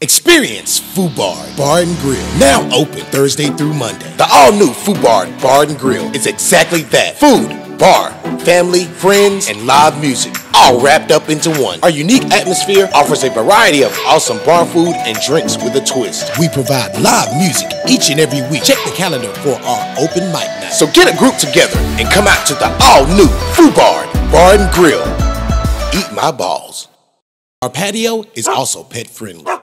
Experience Foo Bar Bar and Grill. Now open Thursday through Monday. The all new Foo Bar Bar and Grill is exactly that. Food, bar, family, friends, and live music. All wrapped up into one. Our unique atmosphere offers a variety of awesome bar food and drinks with a twist. We provide live music each and every week. Check the calendar for our open mic night. So get a group together and come out to the all new Foo Bar Bar and Grill. Eat my balls. Our patio is also pet friendly.